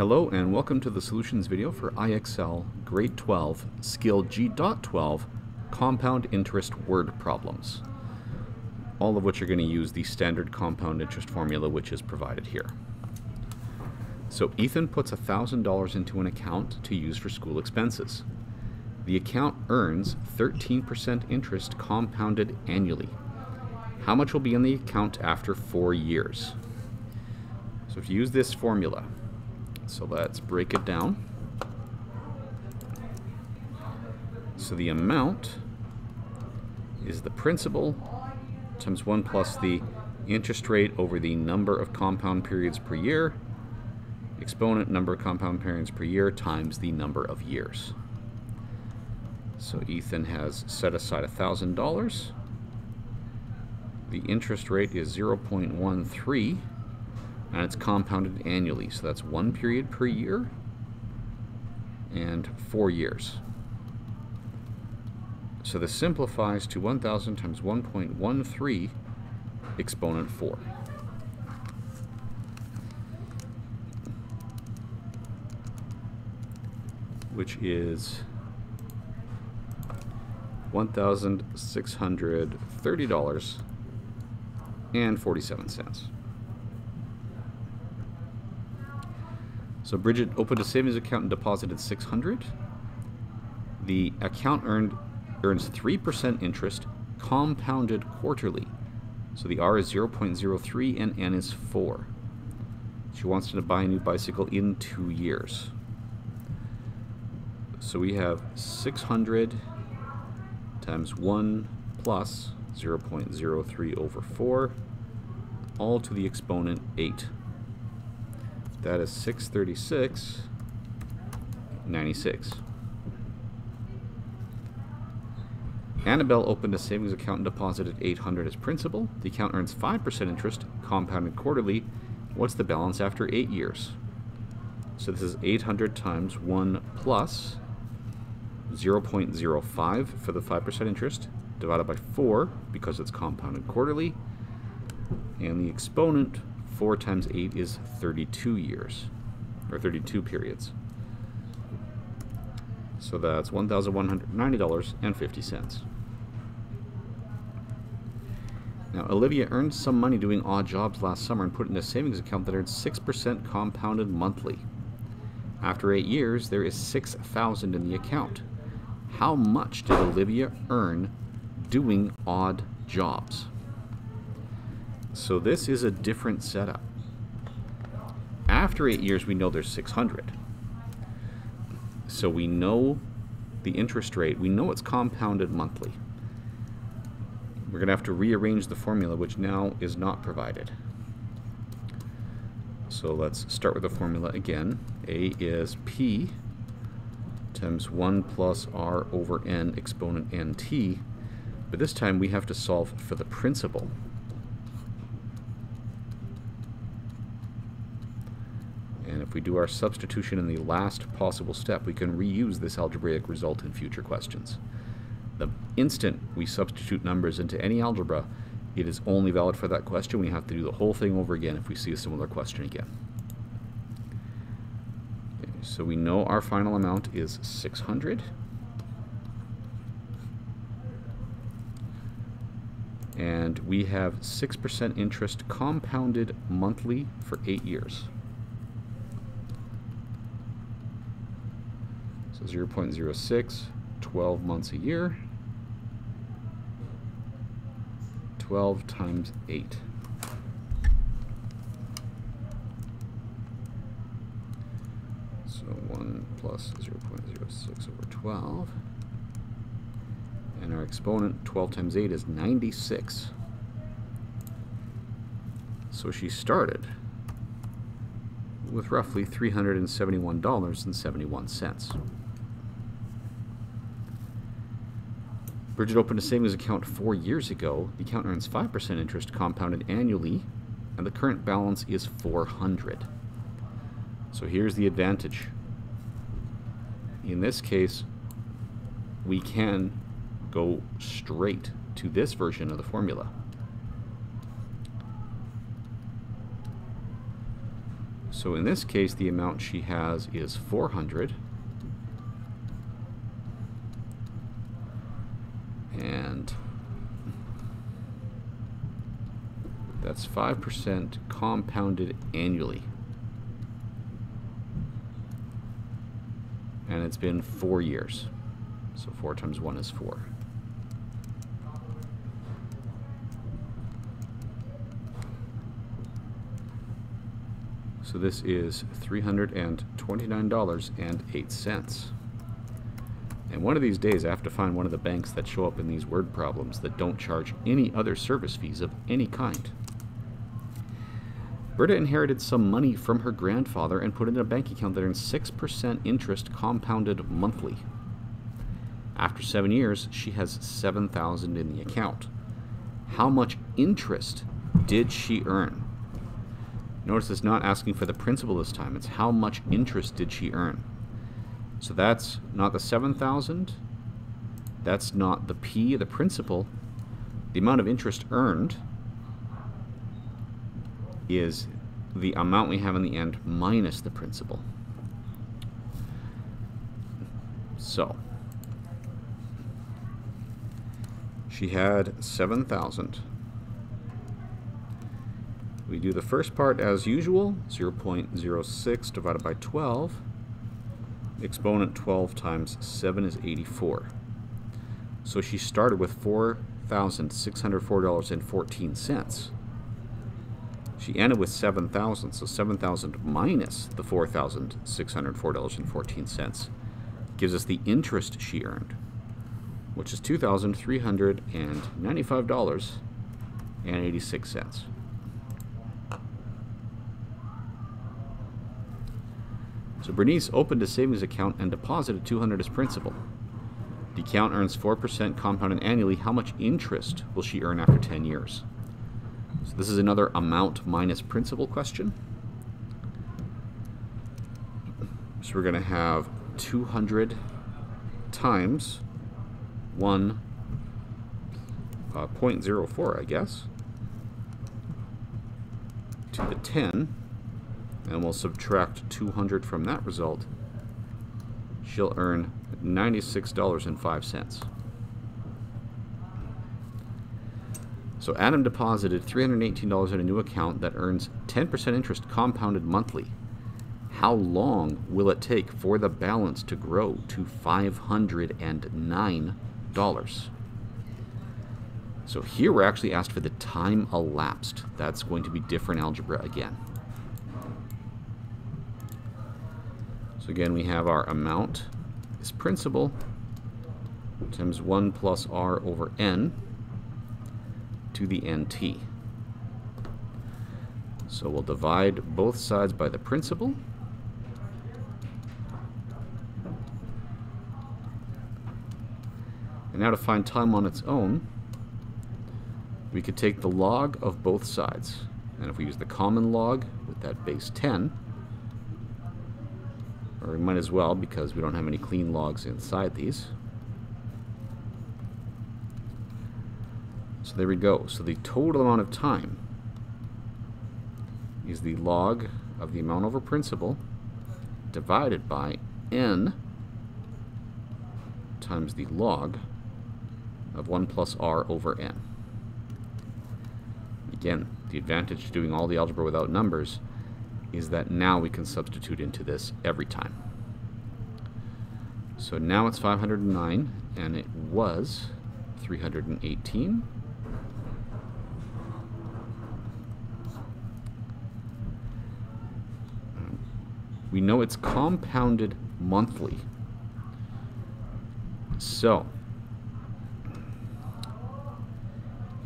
Hello and welcome to the solutions video for IXL Grade 12 Skill G.12 Compound Interest Word Problems. All of which are going to use the standard compound interest formula which is provided here. So Ethan puts $1,000 into an account to use for school expenses. The account earns 13% interest compounded annually. How much will be in the account after four years? So if you use this formula, so let's break it down. So the amount is the principal times 1 plus the interest rate over the number of compound periods per year, exponent number of compound periods per year times the number of years. So Ethan has set aside $1,000. The interest rate is 0.13 and it's compounded annually. So that's one period per year and four years. So this simplifies to 1,000 times 1.13 exponent 4. Which is $1,630 and 47 cents. So Bridget opened a savings account and deposited 600. The account earned earns 3% interest compounded quarterly. So the R is 0.03 and N is 4. She wants to buy a new bicycle in two years. So we have 600 times 1 plus 0.03 over 4, all to the exponent 8. That is 636, 96. Annabelle opened a savings account and deposited 800 as principal. The account earns 5% interest, compounded quarterly. What's the balance after 8 years? So this is 800 times 1 plus 0.05 for the 5% interest, divided by 4 because it's compounded quarterly. And the exponent 4 times 8 is 32 years, or 32 periods. So that's $1,190.50. Now, Olivia earned some money doing odd jobs last summer and put it in a savings account that earned 6% compounded monthly. After 8 years, there is 6000 in the account. How much did Olivia earn doing odd jobs? So this is a different setup. After eight years, we know there's 600. So we know the interest rate. We know it's compounded monthly. We're going to have to rearrange the formula, which now is not provided. So let's start with the formula again. A is P times 1 plus R over N exponent NT. But this time we have to solve for the principal. And if we do our substitution in the last possible step, we can reuse this algebraic result in future questions. The instant we substitute numbers into any algebra, it is only valid for that question. We have to do the whole thing over again if we see a similar question again. Okay, so we know our final amount is 600. And we have 6% interest compounded monthly for 8 years. 0.06, 12 months a year. 12 times 8. So 1 plus 0.06 over 12. And our exponent, 12 times 8, is 96. So she started with roughly $371.71. Bridget opened a savings account four years ago. The account earns 5% interest compounded annually, and the current balance is 400. So here's the advantage. In this case, we can go straight to this version of the formula. So in this case, the amount she has is 400. And that's 5% compounded annually. And it's been four years. So 4 times 1 is 4. So this is $329.08. And one of these days I have to find one of the banks that show up in these word problems that don't charge any other service fees of any kind. Berta inherited some money from her grandfather and put it in a bank account that earns 6% interest compounded monthly. After seven years, she has 7000 in the account. How much interest did she earn? Notice it's not asking for the principal this time. It's how much interest did she earn. So that's not the 7,000. That's not the P, the principal. The amount of interest earned is the amount we have in the end minus the principal. So, she had 7,000. We do the first part as usual, 0.06 divided by 12. exponent 12 times 7 is 84. So she started with $4,604.14. She ended with 7,000, so 7,000 minus the $4,604.14 gives us the interest she earned, which is $2,395.86. So Bernice opened a savings account and deposited 200 as principal. The account earns 4% compounded annually. How much interest will she earn after 10 years? So this is another amount minus principal question. So we're going to have 200 times 1 uh, 0.04, I guess, to the 10 and we'll subtract 200 from that result, she'll earn $96.05. So Adam deposited $318 in a new account that earns 10% interest compounded monthly. How long will it take for the balance to grow to $509? So here we're actually asked for the time elapsed. That's going to be different algebra again. So again, we have our amount is principal times 1 plus r over n to the nt. So we'll divide both sides by the principal. And now to find time on its own, we could take the log of both sides. And if we use the common log with that base 10, or we might as well because we don't have any clean logs inside these. So there we go. So the total amount of time is the log of the amount over principal divided by n times the log of 1 plus r over n. Again, the advantage to doing all the algebra without numbers is that now we can substitute into this every time. So now it's 509 and it was 318. We know it's compounded monthly. So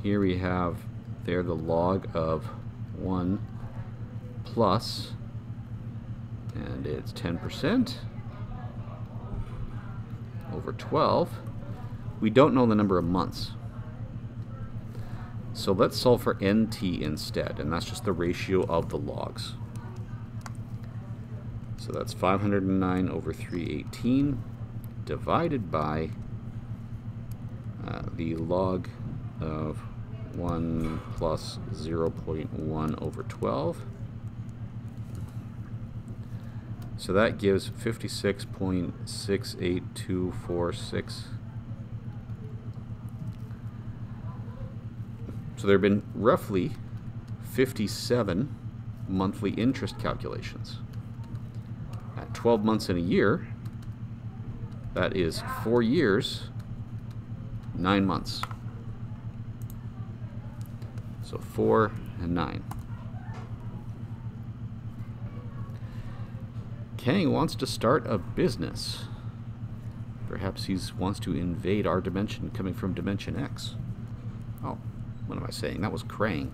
here we have there the log of 1 plus, and it's 10% over 12. We don't know the number of months. So let's solve for nt instead, and that's just the ratio of the logs. So that's 509 over 318 divided by uh, the log of 1 plus 0.1 over 12. So that gives 56.68246. So there have been roughly 57 monthly interest calculations. At 12 months in a year, that is four years, nine months. So four and nine. Kang wants to start a business. Perhaps he wants to invade our dimension coming from Dimension X. Oh, what am I saying? That was Krang.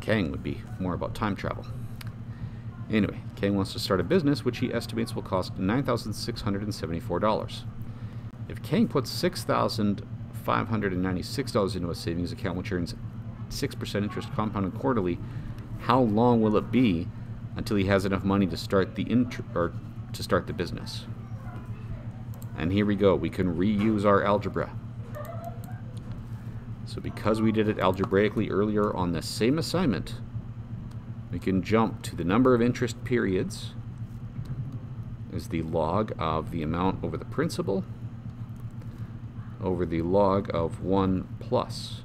Kang would be more about time travel. Anyway, Kang wants to start a business which he estimates will cost $9,674. If Kang puts $6,596 into a savings account which earns 6% interest compounded quarterly, how long will it be until he has enough money to start the or to start the business? And here we go. We can reuse our algebra. So because we did it algebraically earlier on the same assignment, we can jump to the number of interest periods is the log of the amount over the principal over the log of 1 plus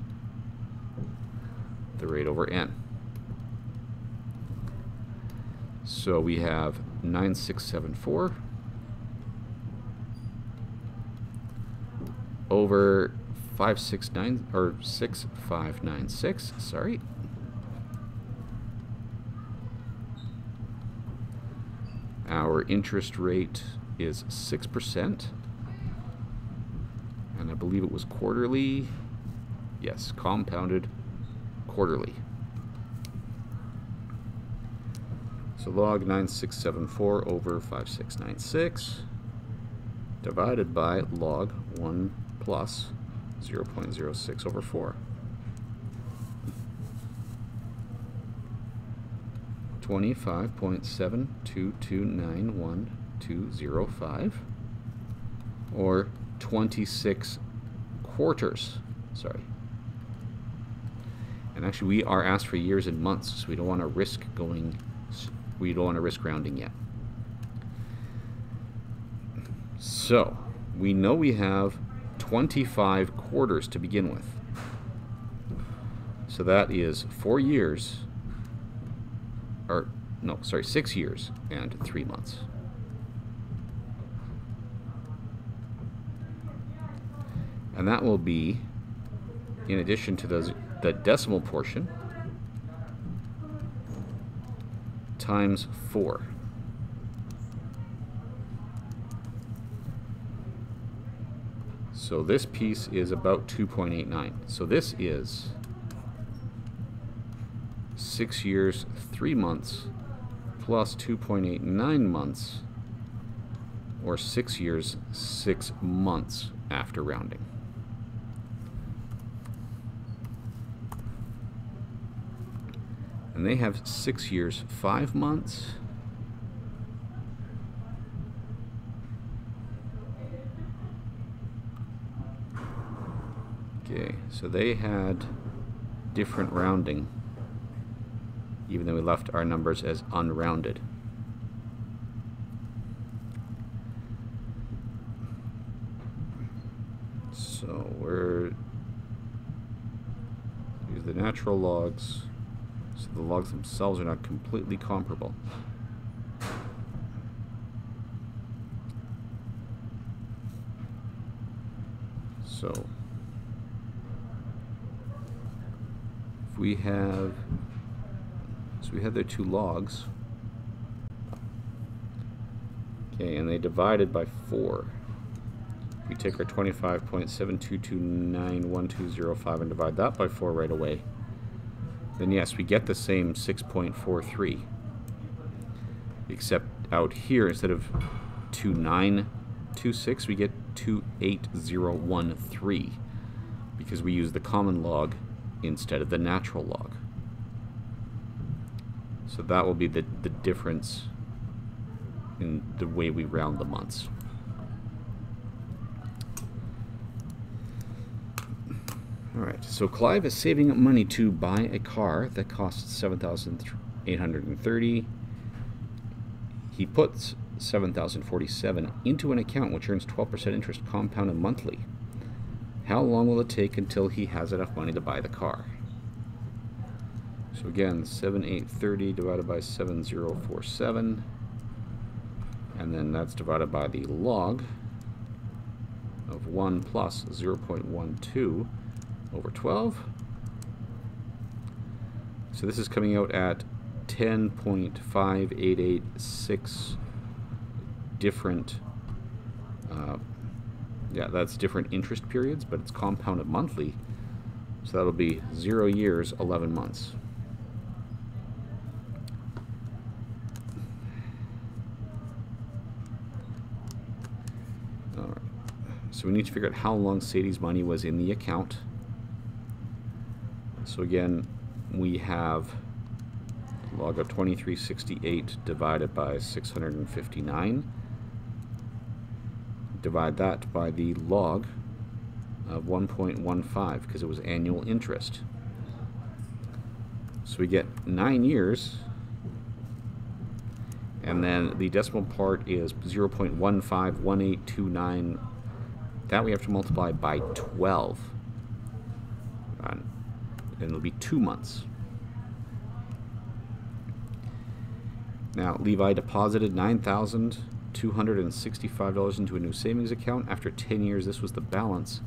the rate over n. So we have 9674 over 569 or 6596, sorry. Our interest rate is 6%. And I believe it was quarterly. Yes, compounded quarterly. So log 9674 over 5696 divided by log 1 plus 0.06 over 4. 25.7229125 or 26 quarters. Sorry. And actually we are asked for years and months, so we don't want to risk going we don't want to risk rounding yet. So, we know we have 25 quarters to begin with. So that is four years, or no, sorry, six years and three months. And that will be, in addition to those, the decimal portion, times 4. So this piece is about 2.89. So this is 6 years, 3 months, plus 2.89 months, or 6 years, 6 months after rounding. And they have 6 years, 5 months, Okay, so they had different rounding, even though we left our numbers as unrounded. So we're use the natural logs, so the logs themselves are not completely comparable. So if we have, so we have their two logs. Okay, and they divided by 4. We take our 25.72291205 and divide that by 4 right away. Then yes, we get the same 6.43. Except out here, instead of 2926, we get 28013 because we use the common log instead of the natural log. So that will be the, the difference in the way we round the months. Alright, so Clive is saving up money to buy a car that costs 7830 he puts 7,047 into an account which earns 12% interest compounded monthly. How long will it take until he has enough money to buy the car? So again, 7830 divided by 7047, and then that's divided by the log of 1 plus 0.12 over 12. So this is coming out at 10.5886 different, uh, yeah, that's different interest periods, but it's compounded monthly. So that'll be 0 years, 11 months. All right. So we need to figure out how long Sadie's money was in the account. So again, we have log of 2368 divided by 659. Divide that by the log of 1.15 because it was annual interest. So we get nine years and then the decimal part is 0.151829 that we have to multiply by 12 and it'll be two months Now, Levi deposited $9,265 into a new savings account. After 10 years, this was the balance.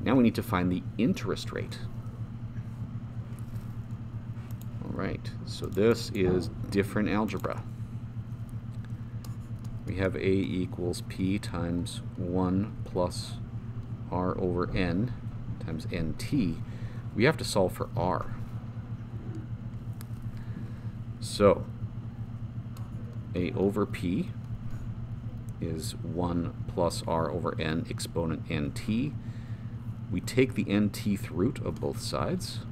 Now we need to find the interest rate. All right, so this is different algebra. We have A equals P times 1 plus R over N times NT. We have to solve for R. So, a over p is 1 plus r over n exponent nt. We take the nth root of both sides,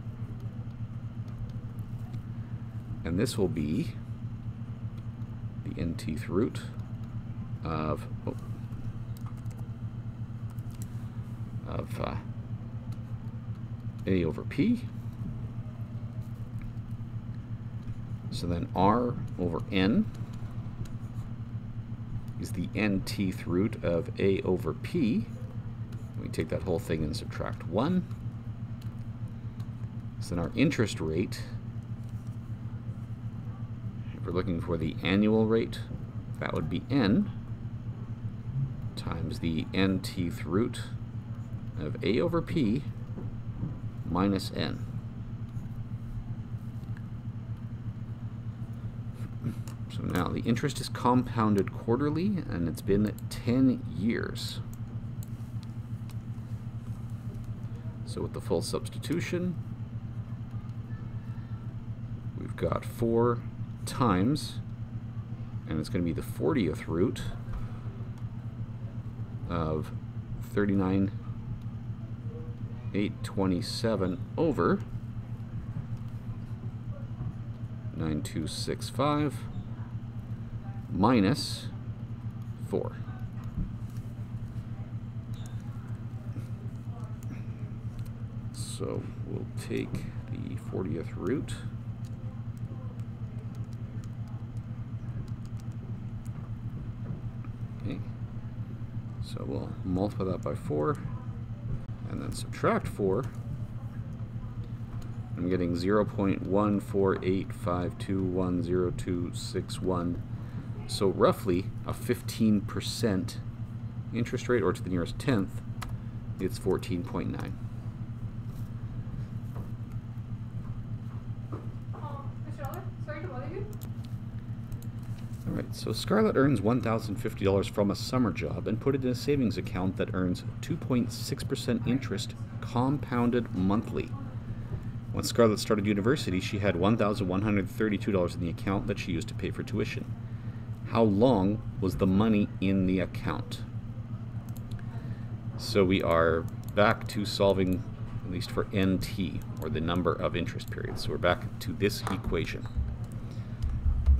and this will be the nth root of oh, of uh, a over p. So then r over n is the nth root of a over p. We take that whole thing and subtract 1. So then our interest rate, if we're looking for the annual rate, that would be n times the nth root of a over p minus n. So now the interest is compounded quarterly and it's been 10 years. So with the full substitution, we've got 4 times, and it's going to be the 40th root of 39 827 over 9265 minus 4. So we'll take the 40th root Okay. So we'll multiply that by 4 and then subtract 4. I'm getting 0.148521026 so roughly a 15% interest rate, or to the nearest tenth, it's 14.9. so Scarlett earns $1,050 from a summer job and put it in a savings account that earns 2.6% interest compounded monthly. When Scarlett started university, she had $1,132 in the account that she used to pay for tuition how long was the money in the account? So we are back to solving, at least for NT, or the number of interest periods. So we're back to this equation.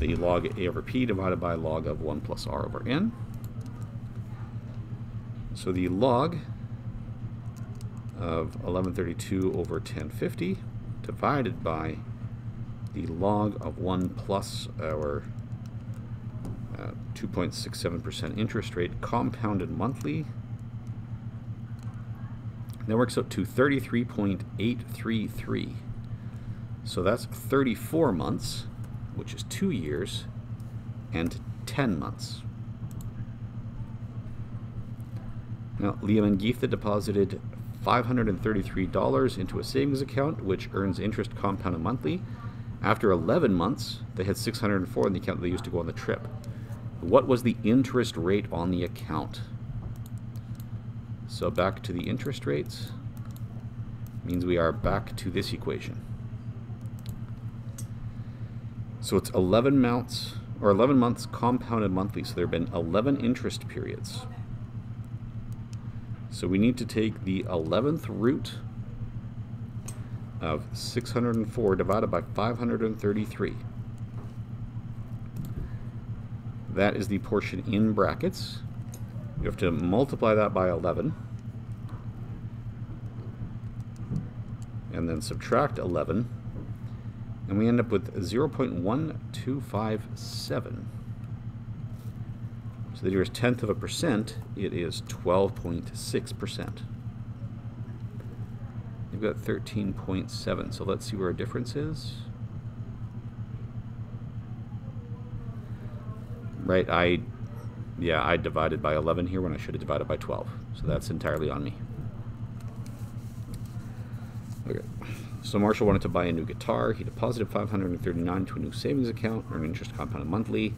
The log A over P divided by log of 1 plus R over N. So the log of 1132 over 1050 divided by the log of 1 plus our uh, 2.67% interest rate compounded monthly. That works out to 33.833. So that's 34 months, which is two years, and 10 months. Now, Liam and Geetha deposited $533 into a savings account, which earns interest compounded monthly. After 11 months, they had 604 in the account that they used to go on the trip. What was the interest rate on the account? So back to the interest rates means we are back to this equation. So it's 11 months or 11 months compounded monthly. So there have been 11 interest periods. So we need to take the 11th root of 604 divided by 533. That is the portion in brackets. You have to multiply that by 11. And then subtract 11. And we end up with 0.1257. So the nearest tenth of a percent, it is 12.6%. You've got 13.7, so let's see where our difference is. Right, I, yeah, I divided by 11 here when I should have divided by 12. So that's entirely on me. Okay, so Marshall wanted to buy a new guitar. He deposited 539 to a new savings account, earn interest compounded monthly.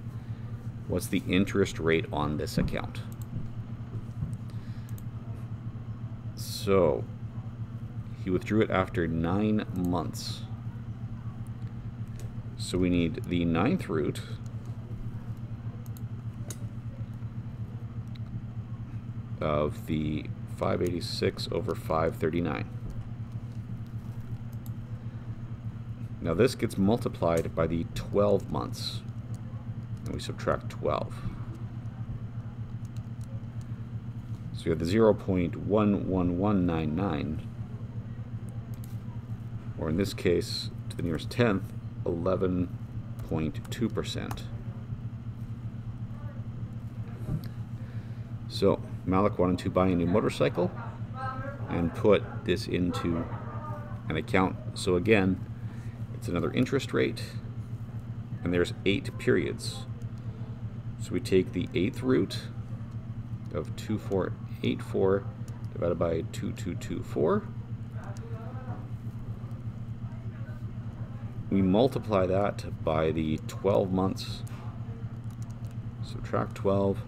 What's the interest rate on this account? So, he withdrew it after nine months. So we need the ninth root of the 586 over 539. Now this gets multiplied by the 12 months and we subtract 12. So you have the 0 0.11199, or in this case, to the nearest tenth, 11.2%. So Malik wanted to buy a new motorcycle and put this into an account. So again, it's another interest rate, and there's eight periods. So we take the eighth root of 2484 divided by 2224. We multiply that by the 12 months, subtract 12,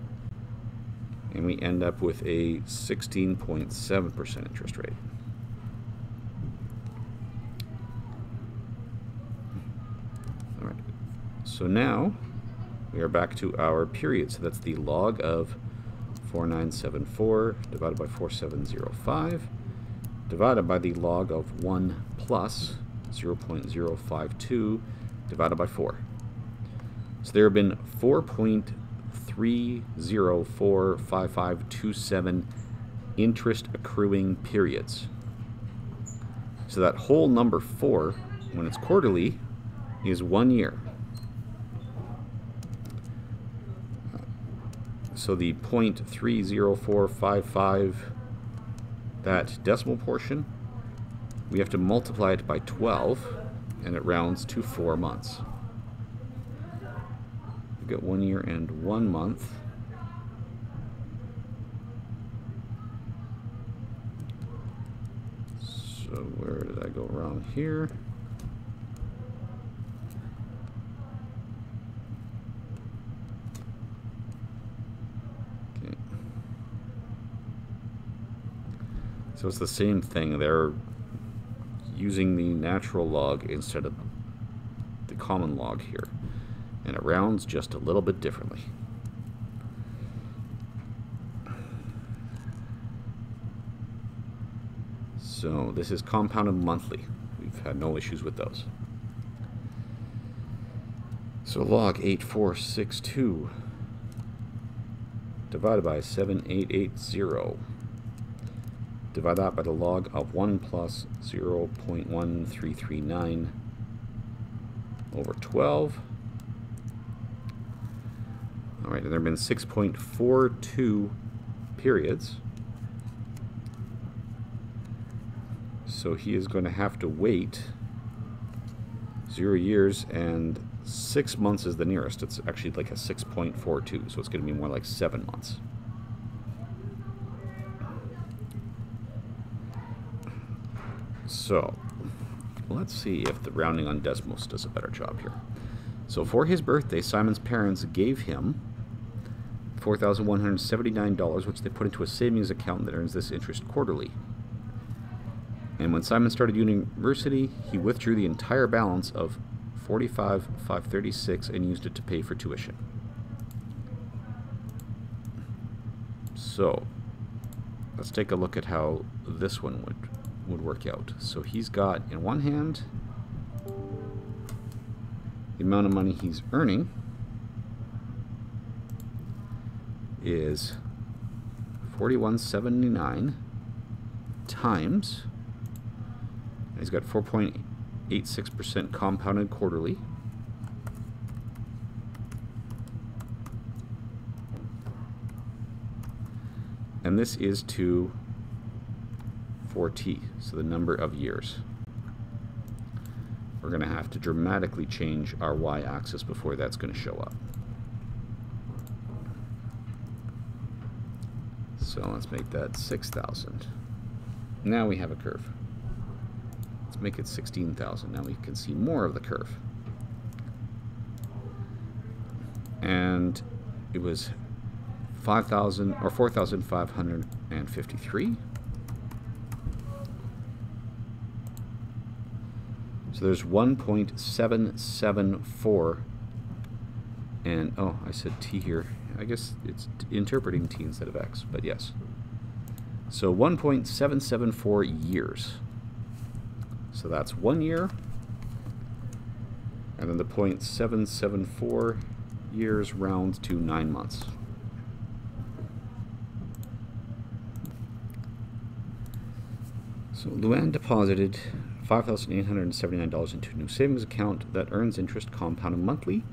and we end up with a 16.7% interest rate. All right, so now we are back to our period. So that's the log of 4974 divided by 4705 divided by the log of 1 plus 0.052 divided by 4. So there have been 4.3045527 interest accruing periods. So that whole number 4, when it's quarterly, is one year. So the 0.30455, that decimal portion, we have to multiply it by 12, and it rounds to four months. We get one year and one month. So where did I go wrong here? So it's the same thing. They're using the natural log instead of the common log here. And it rounds just a little bit differently. So this is compounded monthly. We've had no issues with those. So log 8462 divided by 7880 divide that by the log of 1 plus 0 0.1339 over 12. All right, and there have been 6.42 periods. So he is going to have to wait zero years and six months is the nearest. It's actually like a 6.42, so it's going to be more like seven months. So, let's see if the rounding on Desmos does a better job here. So for his birthday, Simon's parents gave him $4,179, which they put into a savings account that earns this interest quarterly. And when Simon started university, he withdrew the entire balance of 45,536 and used it to pay for tuition. So, let's take a look at how this one would would work out. So he's got in one hand the amount of money he's earning is 4179 times he's got 4.86% compounded quarterly and this is to 4t so the number of years we're going to have to dramatically change our y-axis before that's going to show up. So let's make that 6,000. Now we have a curve. Let's make it 16,000. Now we can see more of the curve. And it was 5,000 or 4,553. So there's 1.774 and oh I said t here. I guess it's interpreting t instead of x but yes. So 1.774 years. So that's one year. And then the 0.774 years rounds to nine months. So Luann deposited $5,879 into a new savings account that earns interest compounded monthly.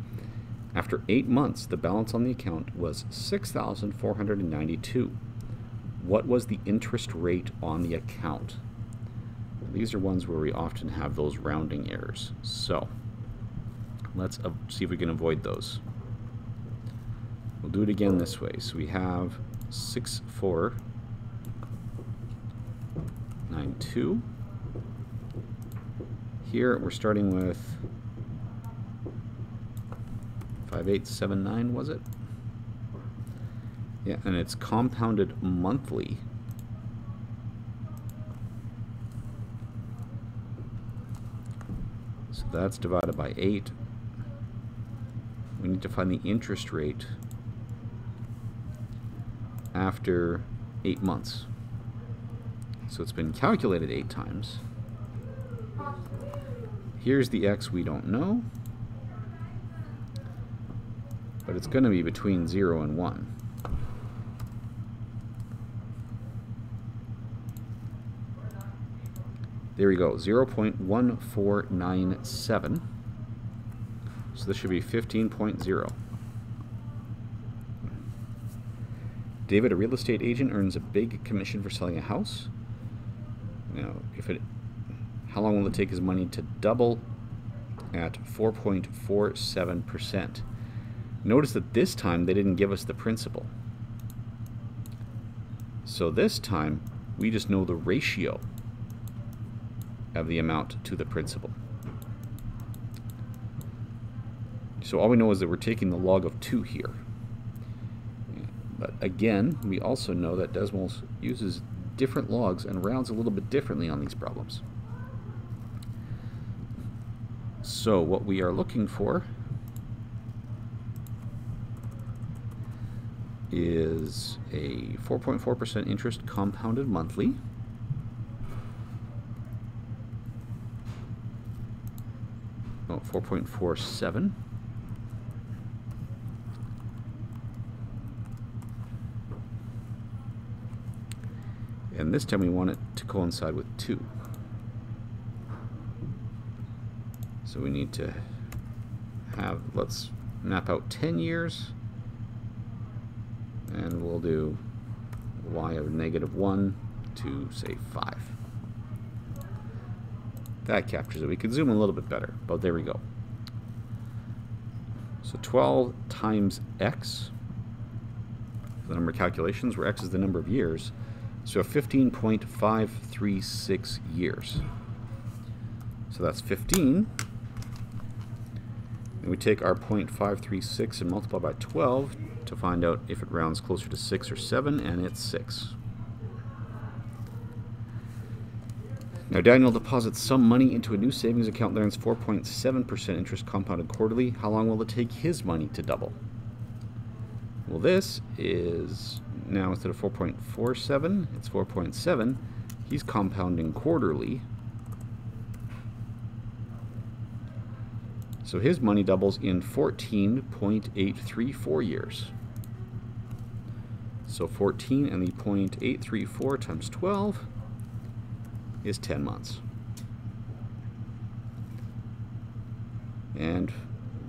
After eight months, the balance on the account was 6,492. What was the interest rate on the account? These are ones where we often have those rounding errors. So let's see if we can avoid those. We'll do it again this way. So we have 6492 here we're starting with 5879 was it? Yeah, and it's compounded monthly. So that's divided by 8. We need to find the interest rate after 8 months. So it's been calculated 8 times. Here's the x we don't know. But it's going to be between 0 and 1. There we go, 0 0.1497. So this should be 15.0. David, a real estate agent, earns a big commission for selling a house. Now, if it how long will it take his money to double at 4.47%? Notice that this time they didn't give us the principal. So this time we just know the ratio of the amount to the principal. So all we know is that we're taking the log of 2 here. But again, we also know that Desmos uses different logs and rounds a little bit differently on these problems. So what we are looking for is a 4.4% interest compounded monthly. Oh, 4.47. And this time we want it to coincide with 2. So we need to have, let's map out 10 years And we'll do y of negative 1 to, say, 5. That captures it. We can zoom a little bit better, but there we go. So 12 times x, the number of calculations, where x is the number of years, so 15.536 years. So that's 15. And we take our 0.536 and multiply by 12 to find out if it rounds closer to 6 or 7, and it's 6. Now Daniel deposits some money into a new savings account that earns 4.7% interest compounded quarterly. How long will it take his money to double? Well, this is now instead of 4.47, it's 4.7. He's compounding quarterly. So his money doubles in 14.834 years. So 14 and the 0.834 times 12 is 10 months. And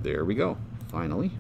there we go, finally.